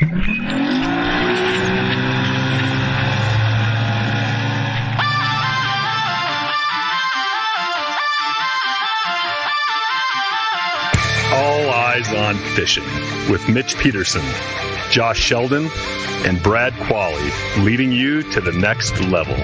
All Eyes on Fishing with Mitch Peterson, Josh Sheldon, and Brad Qualley, leading you to the next level.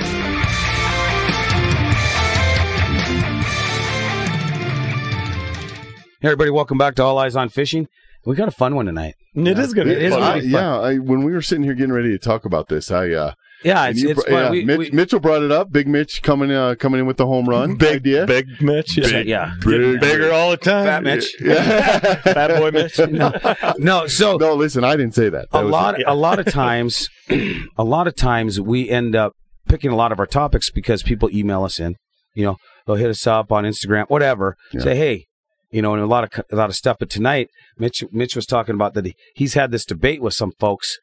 Hey, everybody, welcome back to All Eyes on Fishing. We got a fun one tonight. It is going to It be is fun. gonna be fun. yeah, I, when we were sitting here getting ready to talk about this, I uh, Yeah, it's, you it's br- fun. yeah, we, Mitch, we- Mitchell brought it up. Big Mitch coming uh, coming in with the home run Big, idea. big Mitch. yeah, Yeah. yeah. Big- bigger all the time. Fat Mitch. Yeah. Fat boy Mitch. No, no, so no, listen, I didn't say that. a That was- lot, a lot of times, a lot of times we end up picking a lot of our topics because people email us in. You know, they'll hit us up on Instagram, whatever. Yeah. Say, hey, you know, and a lot of a lot of stuff. But tonight, Mitch, Mitch was talking about that he, he's had this debate with some folks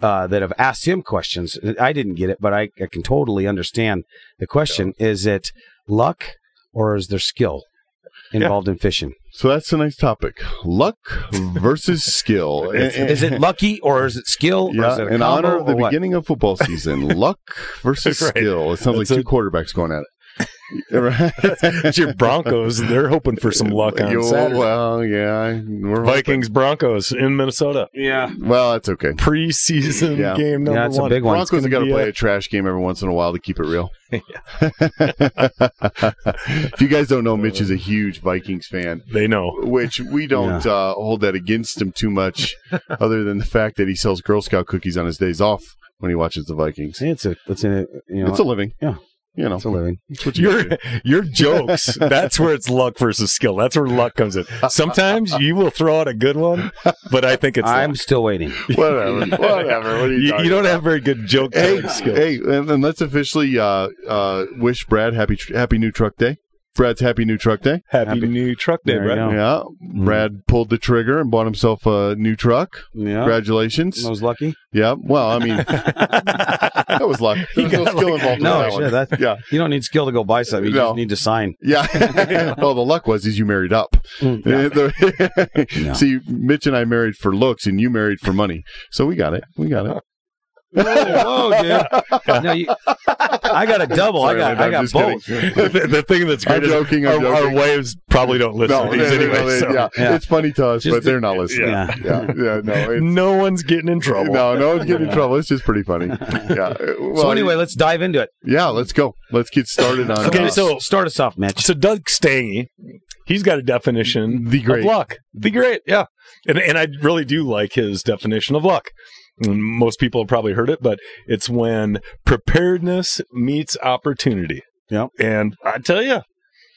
uh, that have asked him questions. I didn't get it, but I, I can totally understand the question. Is it luck or is there skill involved in fishing? So that's a nice topic: luck versus skill. And- Is it lucky or is it skill? or is yeah, it in honor of the what? beginning of football season, luck versus Right. skill. It sounds That's like a- two quarterbacks going at it. Right? It's your Broncos. They're hoping for some luck on Yo, Saturday. Well, yeah, we're Vikings Broncos in Minnesota. Yeah. Well, that's okay. Preseason Yeah. game number Yeah, it's a one. big one. Broncos have got to play a- a trash game every once in a while to keep it real. if you guys don't know, Mitch is a huge Vikings fan, They know. which we don't uh, hold that against him too much, other than the fact that he sells Girl Scout cookies on his days off when he watches the Vikings. It's a, it's a, you know, It's a living. Yeah. You know, it's a living. what Your do. your jokes. That's where it's luck versus skill. That's where luck comes in. Sometimes you will throw out a good one, but I think it's I'm luck. still waiting. whatever, whatever. What are you, You, talking you don't about? have very good joke Hey, skills. hey, and, and let's officially uh, uh, wish Brad happy happy new truck day. Brad's happy new truck day. Happy, Happy- new truck day, There you Brad. go. Yeah, mm-hmm. Brad pulled the trigger and bought himself a new truck. Yeah. Congratulations. I was lucky. Yeah. Well, I mean, that was luck. There was no skill involved No, in that shit, one. that- Yeah. You don't need skill to go buy something. You No. just need to sign. Yeah. well, the luck was is you married up. Mm, yeah. See, Mitch and I married for looks, and you married for money. So we got it. We got it. Whoa, whoa, dude. No, you, I got a double. Sorry, I got, man, I got both. the, the thing that's I'm great joking, is I'm our, our joking. wives probably don't listen No, to these no, no, anyway. no, so. yeah. Yeah. it's funny to us, Just but they're not listening. Yeah. Yeah, yeah, no, No one's getting in trouble. no, no one's getting in trouble. It's just pretty funny. Yeah. Well, So anyway, let's dive into it. yeah, let's go. Let's get started on. Okay, uh, so Start us off, Mitch. So Doug Stange, he's got a definition The great. of luck. The great, yeah. And and I really do like his definition of luck. And most people have probably heard it, but it's when preparedness meets opportunity. Yep. And I tell you,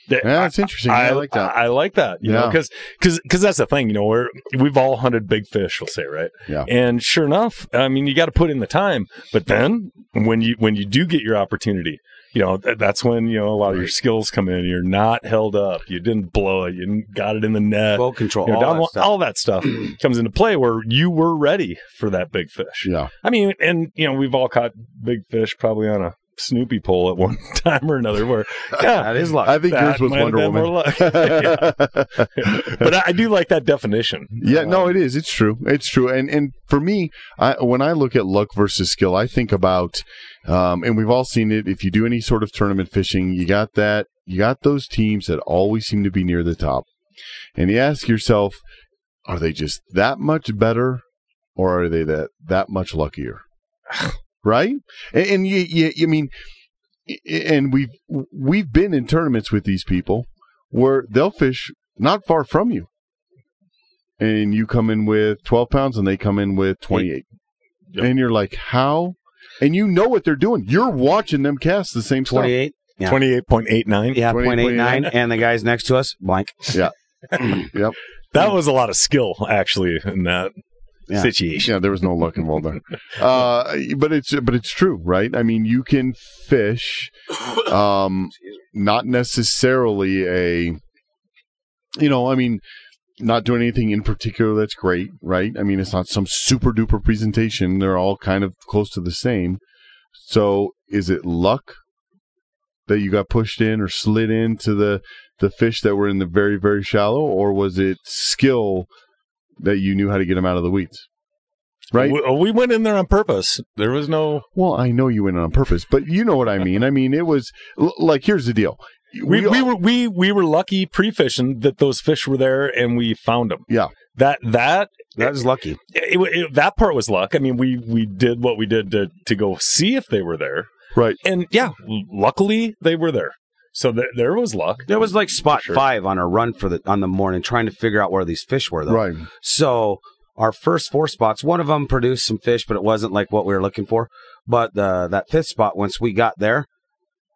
yeah, that's interesting. I, like that. I, like that. You know, Yeah. because because that's the thing. You know, we're we've all hunted big fish. We'll say right. Yeah. And sure enough, I mean, you got to put in the time. But then when you when you do get your opportunity, you know, th- that's when you know a lot of your skills come in. You're not held up. You didn't blow it. You didn't got it in the net. Boat control. You know, all down- that stuff. all that stuff comes into play where you were ready for that big fish. yeah. I mean, and you know, we've all caught big fish probably on a Snoopy pole at one time or another. Where yeah, that is luck. I think yours was might Wonder been more Woman. luck. Yeah. but I, I do like that definition. Yeah, no, uh, it is. It's true. It's true. And and for me, I, when I look at luck versus skill, I think about, um, and we've all seen it. If you do any sort of tournament fishing, you got that. You got those teams that always seem to be near the top, and you ask yourself, are they just that much better, or are they that that much luckier? right? And, and you, you, you mean, and we've we've been in tournaments with these people where they'll fish not far from you and you come in with 12 pounds and they come in with 28. Yep. And you're like, how? And you know what they're doing. You're watching them cast the same stuff. 28. Yeah. Twenty-eight point eight nine. Yeah, 28, 0.89. And the guys next to us, blank. Yeah. yep. That was a lot of skill actually in that Yeah. situation. Yeah, there was no luck involved there. Uh, but it's but it's true, right? I mean, you can fish, um, not necessarily a, you know, I mean, not doing anything in particular that's great, right? I mean, it's not some super duper presentation. They're all kind of close to the same. So, is it luck that you got pushed in or slid into the the fish that were in the very very shallow, or was it skill that you knew how to get them out of the weeds? right? We, we went in there on purpose. There was no. Well, I know you went on purpose, but you know what I mean. I mean, it was like here's the deal. We, we all- were we we were lucky pre-fishing that those fish were there and we found them. Yeah. That that That is lucky. it, it- that part was luck. I mean, we we did what we did to to go see if they were there, right. and yeah, luckily they were there. So th- there was luck. There was like spot Sure. five on our run for the on the morning, trying to figure out where these fish were. Though. Right. So our first four spots, one of them produced some fish, but it wasn't like what we were looking for. But the that fifth spot, once we got there,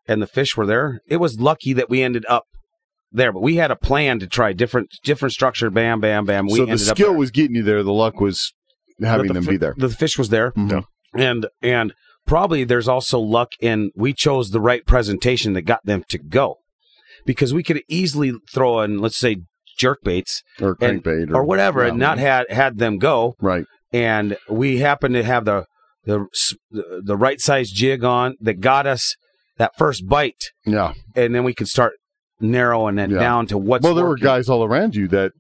and the fish were there, it was lucky that we ended up there. But we had a plan to try different different structure. Bam, bam, bam. We so the ended up skill there. was getting you there. The luck was having the them fi- be there. The fish was there, Mhm. and and probably there's also luck in we chose the right presentation that got them to go, because we could easily throw in let's say jerk baits Or and- crankbait or whatever and not had had them go, right. and we happened to have the the the, the right size jig on that got us that first bite, Yeah. and then we could start narrowing it Yeah. down to what's well, there were guys all around you that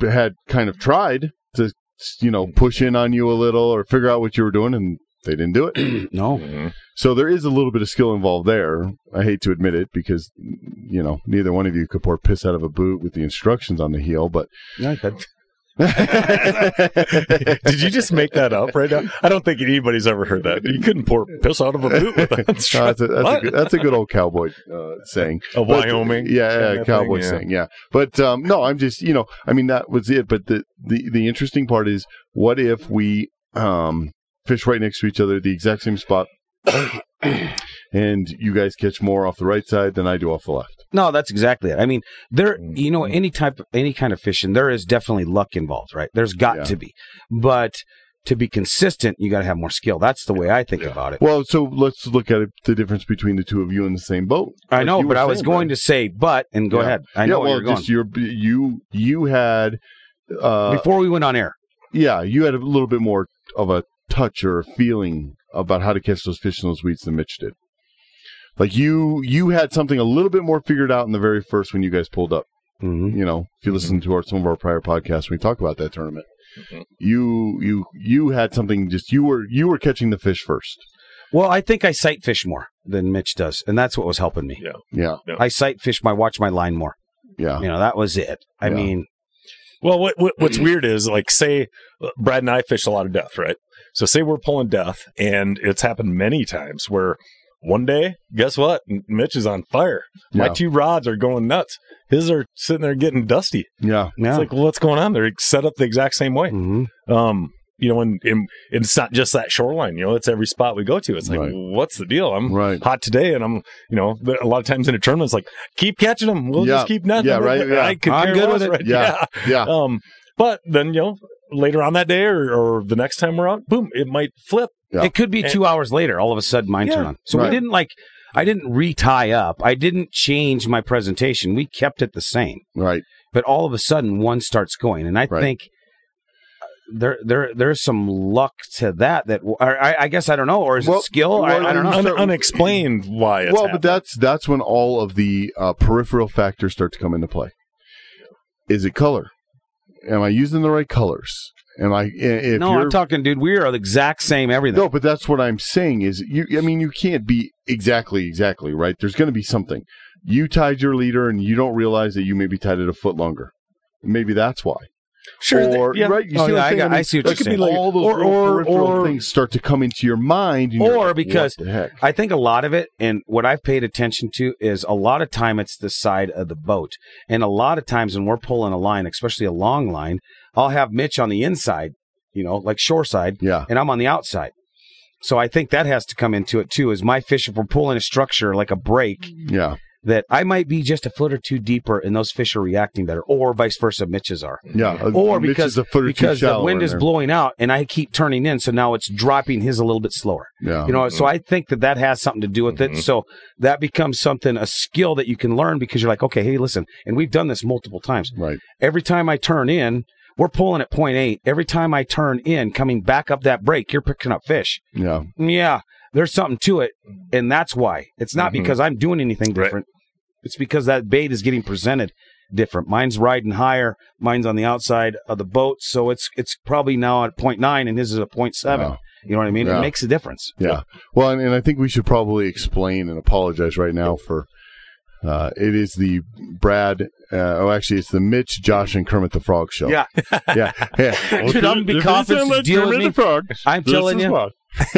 had kind of tried to, you know, push in on you a little or figure out what you were doing, and they didn't do it. no, Mhm. so there is a little bit of skill involved there. I hate to admit it because, you know, neither one of you could pour piss out of a boot with the instructions on the heel, but. yeah, I could. Did you just make that up right now? I don't think anybody's ever heard that. You couldn't pour piss out of a boot with that. No, that's, a, that's, a good, that's a good old cowboy uh, saying. A But, Wyoming, yeah, cowboy thing, yeah. saying, yeah. But um, no, I'm just, you know, I mean, that was it. But the the the interesting part is, what if we um fish right next to each other, the exact same spot, and you guys catch more off the right side than I do off the left? No, that's exactly it. I mean, there, Mm-hmm. you know, any type, any kind of fishing, there is definitely luck involved, right? There's got Yeah. to be, but to be consistent, you got to have more skill. That's the way I think Yeah. about it. Well, so let's look at it, the difference between the two of you in the same boat. I Like know, but I was saying, going to say, but, and go Yeah. ahead. I yeah, know where you're going. your you you had uh, Before we went on air, yeah, you had a little bit more of a touch or a feeling about how to catch those fish in those weeds than Mitch did. Like you, you had something a little bit more figured out in the very first when you guys pulled up. Mhm. You know, if you listen to our, some of our prior podcasts, when we talk about that tournament, Mhm. you, you, you had something. Just you were, you were catching the fish first. well, I think I sight fish more than Mitch does, and that's what was helping me. Yeah. Yeah, I sight fish my watch my line more. yeah, You know, that was it. I Yeah. mean, Well, what, what what's weird is like say Brad and I fish a lot of death, right? So say we're pulling death, and it's happened many times where one day, guess what? Mitch is on fire. My two rods are going nuts. His are sitting there getting dusty. yeah. yeah. It's like, well, what's going on? They're set up the exact same way. Mhm. Um, you know, and, and it's not just that shoreline. You know, it's every spot we go to. It's like, Right. what's the deal? I'm Right. hot today, and I'm, you know, a lot of times in a tournament, it's like, keep catching them. We'll Yeah. just keep netting. Yeah, right, yeah. I could I'm good with it. right? Yeah. Yeah. Um, but then you know, later on that day or, or the next time we're out, boom, it might flip. Yeah. It could be two hours later. All of a sudden, mine Yeah. turned on. So Right. we didn't like. I didn't retie up. I didn't change my presentation. We kept it the same. Right. But all of a sudden, one starts going, and I Right. think uh, there there there's some luck to that. That or I, I guess I don't know, or is Well, it skill? I, well, I don't know. Un- unexplained why it's well, happening. but that's that's when all of the uh, peripheral factors start to come into play. Is it color? Am I using the right colors? Am I? i- If no, you're, I'm talking, dude. We are the exact same everything. No, but that's what I'm saying is you I mean you can't be exactly exactly, right? There's going to be something. You tied your leader and you don't realize that you maybe tied it a foot longer. Maybe that's why. sure, that- or yeah. right, you Oh, see yeah, what I I'm saying? got- mean, I see what like, you're saying. All those Or- or- peripheral or- things start to come into your mind, and Or like, because- the heck? I think a lot of it, and what I've paid attention to is a lot of time it's the side of the boat, and a lot of times when we're pulling a line, especially a long line, I'll have Mitch on the inside, you know, like shore side, Yeah, and I'm on the outside. So I think that has to come into it too. Is my fish if we're pulling a structure like a break yeah, that I might be just a foot or two deeper, and those fish are reacting better, or vice versa, Mitch's are, yeah. Uh, or Mitch because is a foot or two because the wind is blowing out, and I keep turning in, so now it's dropping his a little bit slower. Yeah, You know, so I think that that has something to do with Mhm. it. So that becomes something, a skill that you can learn because you're like, okay, hey, listen, and we've done this multiple times. right. Every time I turn in, we're pulling at point eight. Every time I turn in, coming back up that break, you're picking up fish. Yeah, Yeah, there's something to it, and that's why. It's not Mhm. because I'm doing anything Right. different. It's because that bait is getting presented different. Mine's riding higher. Mine's on the outside of the boat, so it's it's probably now at 0.9, and his is a 0.7. Wow. You know what I mean? Yeah. It makes a difference. Yeah. Well, and, and I think we should probably explain and apologize right now for. Uh, it is the Brad. Uh, oh, actually, it's the Mitch, Josh, and Kermit the Frog show. Yeah. yeah, yeah. Dude, I'm gonna be confident deal with me. I'm telling you,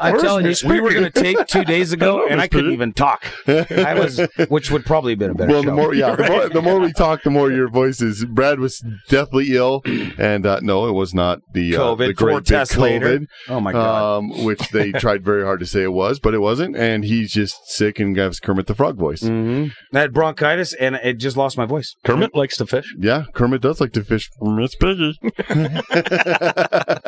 I'm telling you, we were going to take two days ago, and I couldn't even talk. I was, which would probably have been a better well, show. the more yeah, the more, the more we talk, the more your voice is. Brad was deathly ill, and uh, no, it was not the uh, COVID, the four great big tests later. COVID, oh my god! um, which they tried very hard to say it was, but it wasn't, and he's just sick and has Kermit the Frog voice. hmm I had bronchitis, and it just lost my voice. Kermit likes to fish. Yeah, Kermit does like to fish for Miss Piggy.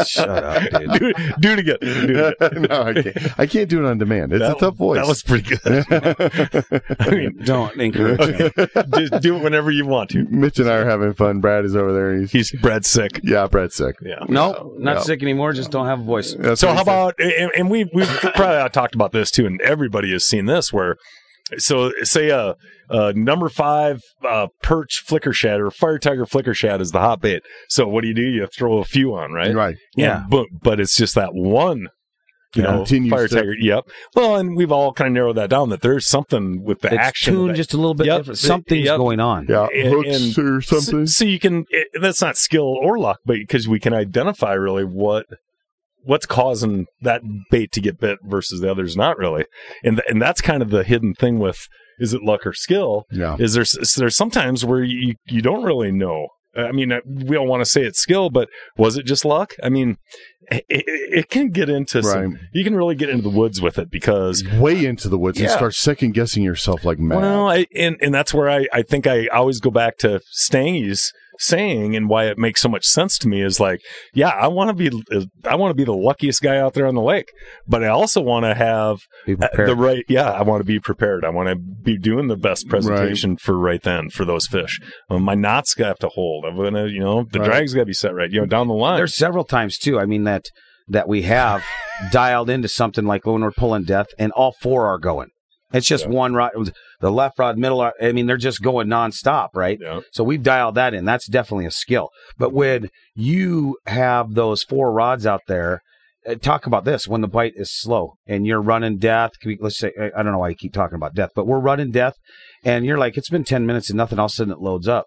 Shut up, dude. do, it- do it again. Do it again. no, I can't. I can't do it on demand. It's That- a tough voice. That was pretty good. I mean, Don't encourage him. just do it whenever you want to. Mitch and I are having fun. Brad is over there. He's, He's Brad sick. yeah, Brad's sick. Yeah. No, not No. sick anymore. Just don't have a voice. That's So how about and, and we we've probably talked about this too, and everybody has seen this where so say a, a number five uh, perch flicker shad or fire tiger flicker shad is the hot bait. So what do you do? You throw a few on, right? right? Yeah. But but it's just that one. You Yeah. know, fire to- tiger. Yep. Well, and we've all kind of narrowed that down that there's something with the It's action. tuned that. just a little bit Yep. different. Something's Yep. going on. Yeah, And- hooks and or something. So, so you can it, that's not skill or luck, but because we can identify really what what's causing that bait to get bit versus the others not really, and th- and that's kind of the hidden thing with is it luck or skill? yeah, Is there's there's sometimes where you you don't really know. I mean, uh, we don't want to say it's skill, but was it just luck? I mean, it, it, can get into some. You can really get into the woods with it because Way into the woods and start second guessing yourself like mad. Well, I, and and that's where I, I think I always go back to Stange's saying and why it makes so much sense to me is like, yeah, I want to be I want to be the luckiest guy out there on the lake, but I also want to have Be prepared. the right. Yeah, I want to be prepared. I want to be doing the best presentation for right then for those fish. Um, my knots got to hold. I'm gonna, you know, the Right. drag's got to be set right. You know, down the line. There's several times too. I mean that that we have dialed into something like when we're pulling death, and all four are going. It's just Yeah. one rod, the left rod, middle rod. I mean, they're just going nonstop, right? yeah. So we've dialed that in. That's definitely a skill. But when you have those four rods out there, uh, talk about this when the bite is slow and you're running death. Can we- Let's say, I don't know why you keep talking about death, but we're running death and you're like, it's been 10 minutes and nothing. All of a sudden it loads up.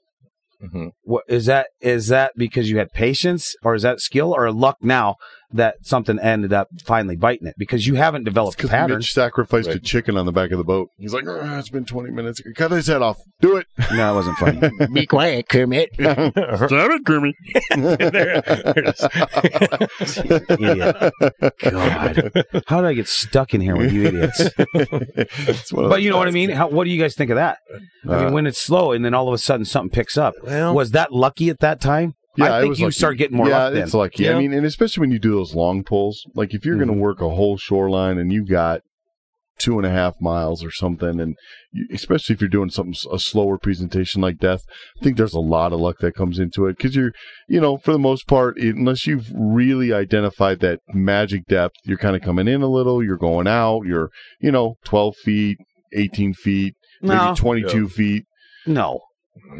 Mhm. What is that? Is that because you had patience or is that skill or luck now that something ended up finally biting it because you haven't developed a because pattern? Mitch sacrificed a chicken on the back of the boat. He's like, "Ah, it's been 20 minutes. Cut his head off. Do it. No, it wasn't funny. Be quiet, Kermit. Damn it, Kermit. there, there it is. Idiot. God. How did I get stuck in here with you idiots? It's one of But you know what I mean? How, what do you guys think of that? I mean, Uh, when it's slow and then all of a sudden something picks up. Well, Was that lucky at that time? Yeah, I it think was you lucky. start getting more yeah, luck then. it's lucky. Yeah. I mean, and especially when you do those long pulls, like if you're going Mhm. to work a whole shoreline and you got two and a half miles or something, and you, especially if you're doing something a slower presentation like death, I think there's a lot of luck that comes into it because you're, you know, for the most part, unless you've really identified that magic depth, you're kind of coming in a little, you're going out, you're, you know, 12 feet, 18 feet, No. maybe 22 feet. No.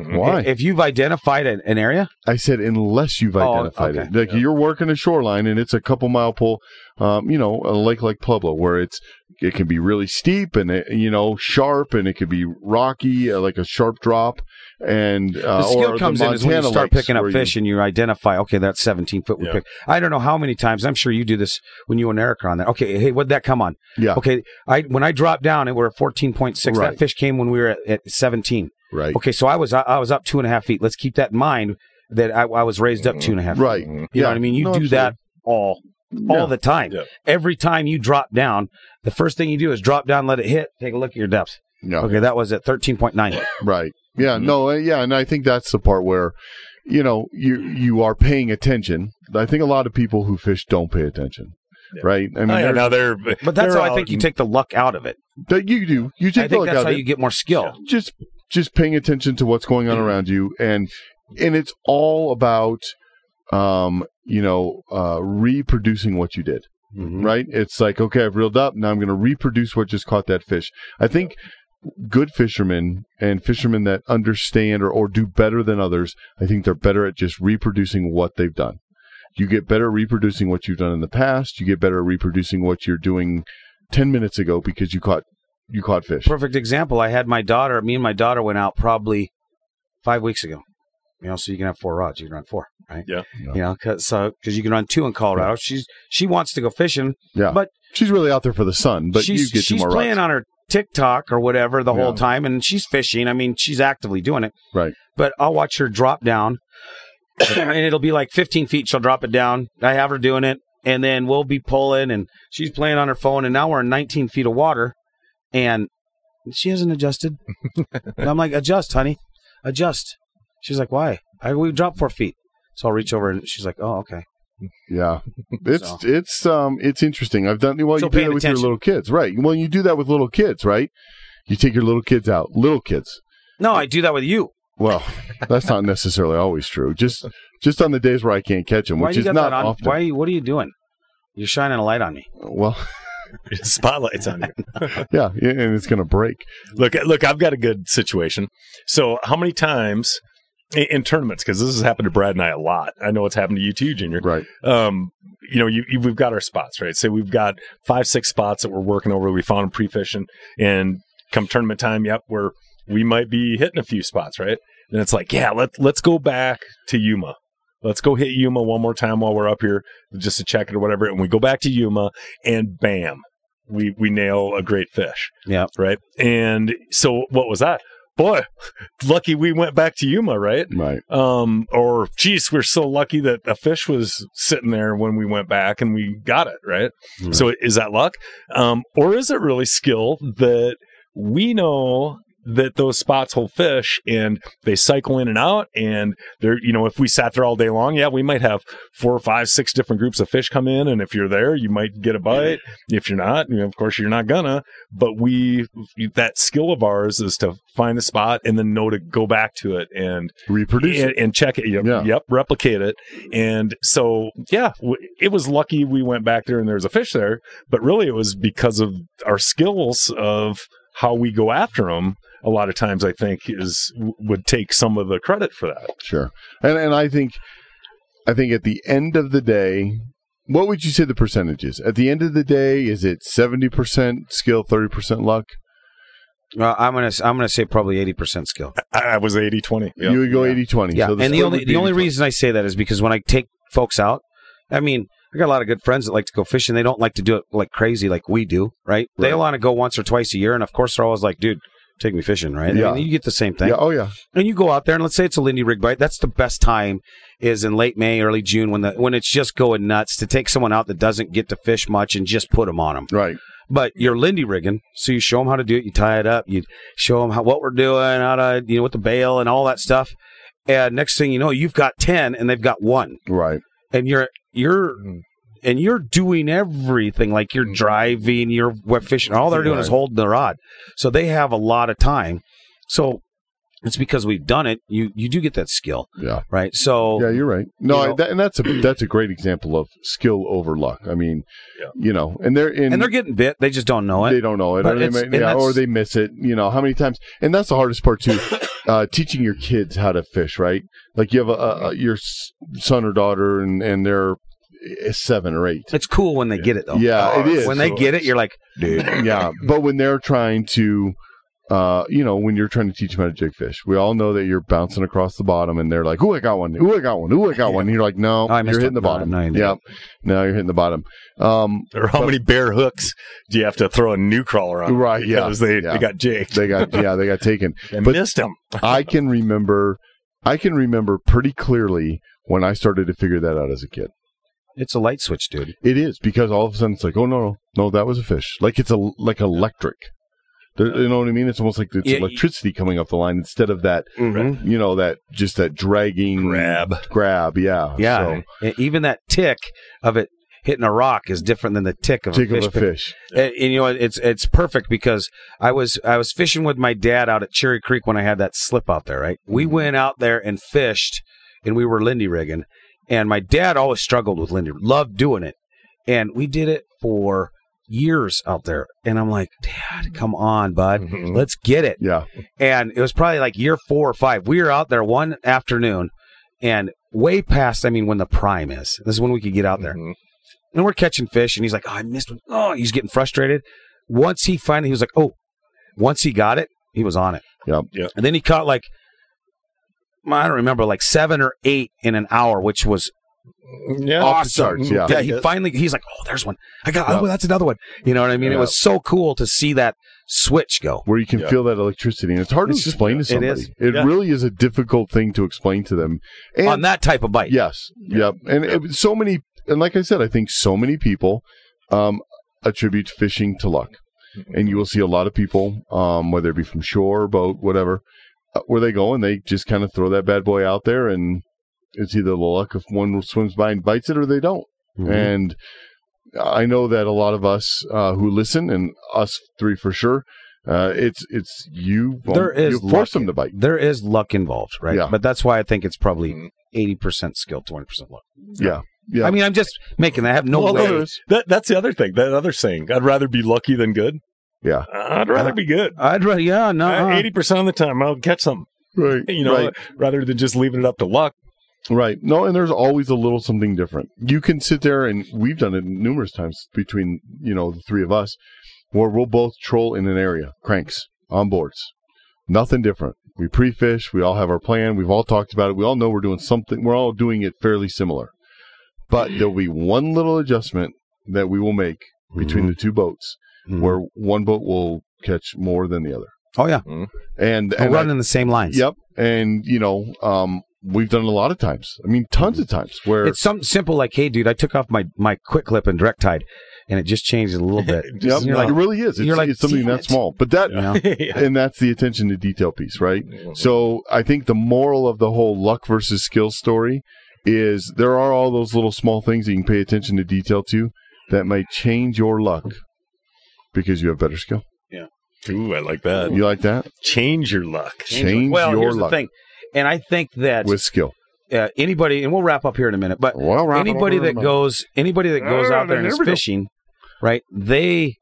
Why? If you've identified an, an area, I said unless you've Oh, identified okay. it. Like Yeah. you're working a shoreline and it's a couple mile pull, um, you know, a lake like Pueblo where it's it can be really steep and it, you know sharp and it could be rocky, uh, like a sharp drop. And uh, the skill or comes the in is when you start picking up where you- fish and you identify, okay, that's 17 foot we Yeah. pick. I don't know how many times. I'm sure you do this when you and Eric are on that. Okay, hey, what'd that come on? yeah, Okay, I when I dropped down, it were at 14.6. Right. That fish came when we were at, at 17. Right, Okay, so I was I was up two and a half feet. Let's keep that in mind that I, I was raised up two and a half. feet. right. You Yeah. know what I mean? You No, do that all all Yeah. the time. Yeah. Every time you drop down, the first thing you do is drop down, let it hit, take a look at your depth. Yeah. Okay, that was at 13.9. Right. Yeah. Mhm. No. uh, Yeah. And I think that's the part where, you know, you you are paying attention. I think a lot of people who fish don't pay attention. Yeah. Right. I mean, Oh, yeah, there's- now they're But that's they're how I think you take the luck out of it. that you do. You take I the think that's out how of it. you get more skill. just just paying attention to what's going on around you and and it's all about um you know uh reproducing what you did Mhm. right it's like okay i've reeled up now i'm going to reproduce what just caught that fish i think good fishermen and fishermen that understand or, or do better than others, I think they're better at just reproducing what they've done. You get better reproducing what you've done in the past. You get better reproducing what you're doing 10 minutes ago because you caught you caught fish. Perfect example. I had my daughter. Me and my daughter went out probably five weeks ago. You know, so you can have four rods. You can run four, right? Yeah. Yeah. You know, cause, so because you can run two in Colorado. She's she wants to go fishing, Yeah. but she's really out there for the sun, but she's you get two she's more playing rods. on her TikTok or whatever the whole time, and she's fishing. I mean, she's actively doing it. Right. But I'll watch her drop down, and it'll be like 15 feet. She'll drop it down. I have her doing it, and then we'll be pulling, and she's playing on her phone, and now we're in 19 feet of water, and she hasn't adjusted. And I'm like, adjust, honey, adjust. She's like, why? I we dropped four feet. So I'll reach over, and she's like, oh, okay. Yeah, it's So. it's um it's interesting. I've done well. So you do that with your little kids, right? Well, you do that with little kids, right? You take your little kids out, little kids. No, I do that with you. Well, that's not necessarily always true. Just just on the days where I can't catch them, Why which is not on? often. Why? What are you doing? You're shining a light on me. Well, Spotlights on you. yeah, and it's going to break. Look, look, I've got a good situation. So, how many times in, in tournaments? Because this has happened to Brad and I a lot. I know it's happened to you too, Junior. Right. Um, you know, you, you we've got our spots, right? So we've got five, six spots that we're working over. We found them pre-fishing, and come tournament time, yep, we're we might be hitting a few spots, right? And it's like, yeah, let let's go back to Yuma. Let's go hit Yuma one more time while we're up here, just to check it or whatever. And we go back to Yuma, and bam, we we nail a great fish Yeah. right? And so what was that? Boy, lucky we went back to Yuma, right? Right. Um, or geez, we're so lucky that a fish was sitting there when we went back and we got it, right? Right. So is that luck? Um, or is it really skill that we know that those spots hold fish and they cycle in and out and they're you know if we sat there all day long yeah we might have four or five six different groups of fish come in and if you're there you might get a bite if you're not you know, of course you're not gonna but we that skill of ours is to find the spot and then know to go back to it and Reproduce. and, it. and check it. Yep, Yeah. yep, replicate it. And so, yeah, it was lucky we went back there and there was a fish there, but really it was because of our skills of how we go after them. A lot of times, I think is would take some of the credit for that. Sure. And and I think I think at the end of the day, what would you say the percentage is? At the end of the day, is it seventy percent skill, thirty percent luck? Well, I'm gonna I'm gonna say probably eighty percent skill. I, I was 80 20. You would go 80-20. Yeah, So and the only the only 80-20. reason I say that is because when I take folks out, I mean, I got a lot of good friends that like to go fishing. They don't like to do it like crazy like we do, right? They want to go once or twice a year, and of course they're always like, "Dude, take me fishing," right? I Yeah. mean, you get the same thing. Yeah, oh yeah. And you go out there and let's say it's a Lindy rig bite. That's the best time is in late May, early June when the when it's just going nuts to take someone out that doesn't get to fish much and just put them on them. Right. But you're Lindy rigging, so you show them how to do it. You tie it up. You show them how what we're doing, how to you know with the bail and all that stuff. And next thing you know, you've got ten and they've got one, Right. and you're you're Mhm. And you're doing everything like you're driving, you're fishing. All they're doing is holding the rod, so they have a lot of time. So it's because we've done it. You you do get that skill, Yeah. right? So Yeah, you're right. No, You I, that, and that's a that's a great example of skill over luck. I mean, Yeah. you know, and they're in and they're getting bit. They just don't know it. they don't know it, or they, may, yeah, or they miss it. You know, how many times? And that's the hardest part too. uh, teaching your kids how to fish, right? Like you have a, a, your son or daughter, and and they're seven or eight. It's cool when they get it though. Yeah, it is. When they So get it, you're like, dude. yeah, but when they're trying to, uh, you know, when you're trying to teach them how to jig fish, we all know that you're bouncing across the bottom, and they're like, "Ooh, I got one! Ooh, I got one! Ooh, I got one!" And you're like, "No, Oh, I missed you're hitting the bottom. No, no, you yeah, no, you're hitting the bottom." Um, Or how many bare hooks do you have to throw a new crawler on? Right, yeah, they, yeah. they got Jake. they got yeah, they got taken. They but- missed him. I can remember, I can remember pretty clearly when I started to figure that out as a kid. It's a light switch, dude. It is because all of a sudden it's like, oh no, no, no, that was a fish. Like it's a like electric. There, you know what I mean? It's almost like it's Yeah, electricity coming up the line instead of that, Mm-hmm. you know, that just that dragging Grab. grab. Yeah, Yeah, So, even that tick of it hitting a rock is different than the tick of tick a of fish. a fish. And, and you know, it's it's perfect because I was I was fishing with my dad out at Cherry Creek when I had that slip out there. Right, we Mm-hmm. went out there and fished, and we were Lindy rigging, and my dad always struggled with Lindy, loved doing it, and we did it for years out there, and I'm like, Dad, come on, bud, Mhm. let's get it. Yeah. And it was probably like year four or five. We were out there one afternoon, and way past. I mean, when the prime is. This is when we could get out there, Mhm. and we're catching fish, and he's like, oh, I missed one. Oh, he's getting frustrated. Once he finally, he was like, oh, once he got it, he was on it. Yep. Yep. And then he caught like, I don't remember, like seven or eight in an hour, which was Yeah. Off the charts, yeah. yeah, he finally he's like, oh, there's one. I got. Yeah. Oh, that's another one. You know what I mean? It was so cool to see that switch go. Where you can Yeah. feel that electricity, and it's hard It's to just- explain to somebody. is. It Yeah. really is a difficult thing to explain to them. And on that type of bite. Yes. Yep. And it, so many, and like I said, I think so many people um, attribute fishing to luck. And you will see a lot of people, um, whether it be from shore, boat, whatever, where they go and they just kind of throw that bad boy out there, and it's either the luck if one swims by and bites it or they don't. Mhm. And I know that a lot of us uh, who listen, and us three for sure, uh, it's it's you. There is you force luck. them to bite. there is luck involved, right? Yeah. But that's why I think it's probably Mhm. eighty percent skill, twenty percent luck. Yeah. Yeah. I mean, I'm just making that. I have no Well, way. That, that's the other thing. That other saying. I'd rather be lucky than good. Yeah. I'd rather be good. Uh, I'd rather, yeah, no. Uh. Eighty percent of the time, I'll catch something. right. You know, right. rather than just leaving it up to luck. Right. No, and there's always a little something different. You can sit there and we've done it numerous times between, you know, the three of us, where we'll both troll in an area, cranks, on boards. Nothing different. We pre fish, we all have our plan, we've all talked about it, we all know we're doing something we're all doing it fairly similar. But there'll be one little adjustment that we will make between mm-hmm. the two boats Mhm. where one boat will catch more than the other. oh yeah, And, and and I- running the same lines. Yep. And, you know, um, we've done it a lot of times. I mean, tons of times where It's something simple like, hey, dude, I took off my my quick clip and direct tied, and it just changed a little bit. Yep, You're like, like- it really is. It's, you're like, it's something that it." small, but that You know? Yeah. and that's the attention to detail piece, right? So I think the moral of the whole luck versus skill story is there are all those little small things that you can pay attention to detail to that might change your luck because you have better skill. Yeah. Ooh, I like that. You like that? Change your luck. Change well, your here's luck the thing, and I think that with skill. uh, anybody, and we'll wrap up here in a minute, but Well, anybody that goes anybody that goes Ah, out there and is fishing, right? They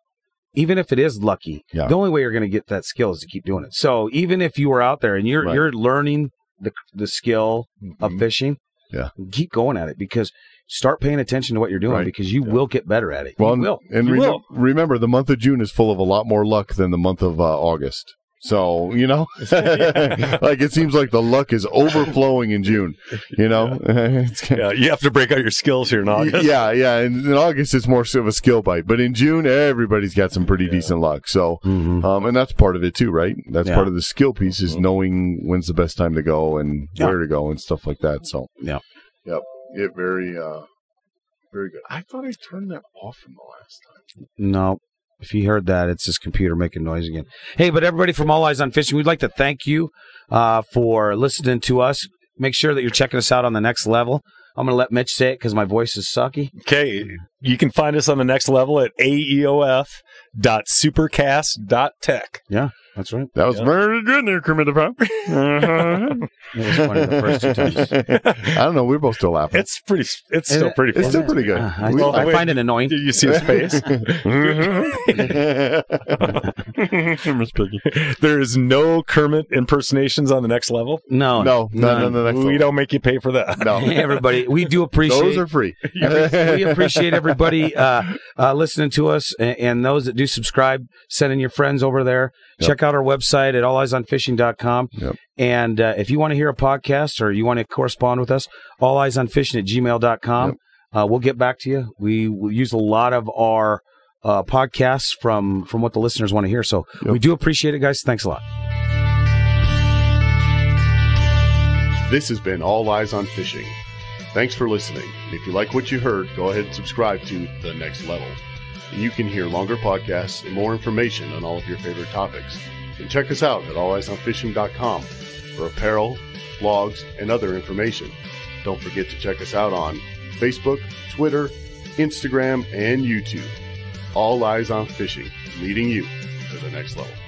even if it is lucky, Yeah. the only way you're going to get that skill is to keep doing it. So even if you were out there and you're Right. you're learning the the skill of Mhm. fishing, Yeah. keep going at it because start paying attention to what you're doing Right. because you will get better at it. Well, you and, will. and You remem- will. remember, the month of June is full of a lot more luck than the month of uh, August. So you know, like it seems like the luck is overflowing in June. You know, It's- Yeah, you have to break out your skills here in August. yeah, yeah. And in August, it's more of a skill bite, but in June, everybody's got some pretty decent luck. So, Mhm. um, and that's part of it too, right? That's Yeah. part of the skill piece is knowing when's the best time to go and Yeah. where to go and stuff like that. So, Yeah. yep, it very, uh, very good. I thought I turned that off from the last time. No. If you heard that, it's his computer making noise again. Hey, but everybody from All Eyes on Fishing, we'd like to thank you uh, for listening to us. Make sure that you're checking us out on the next level. I'm going to let Mitch say it because my voice is sucky. Okay, you can find us on the next level at E aeof.supercast.tech. That's right. That was Yeah. very good there, Kermit the Frog. Uh-huh. It was funny the first two times. I don't know. We're both still laughing. It's pretty. It's still it- pretty. It's Fun. still pretty good. Uh, I, We- I wait. find it annoying. Did you see his face? Miss Piggy. there is no Kermit impersonations on the next level. No, No, none none. on the next we one. don't make you pay for that. No. Hey, everybody, we do appreciate Those are free. we appreciate everybody uh, uh, listening to us and, and those that do subscribe, sending your friends over there. Yep. Check out our website at alleyesonfishing.com. Yep. And uh, if you want to hear a podcast or you want to correspond with us, alleyesonfishing at gmail.com. Yep. Uh, we'll get back to you. We, we use a lot of our uh, podcasts from, from what the listeners want to hear. So Yep. we do appreciate it, guys. Thanks a lot. This has been All Eyes on Fishing. Thanks for listening. If you like what you heard, go ahead and subscribe to The Next Level. And you can hear longer podcasts and more information on all of your favorite topics. And check us out at alleyesonfishing.com for apparel, blogs, and other information. Don't forget to check us out on Facebook, Twitter, Instagram, and YouTube. All Eyes on Fishing, leading you to the next level.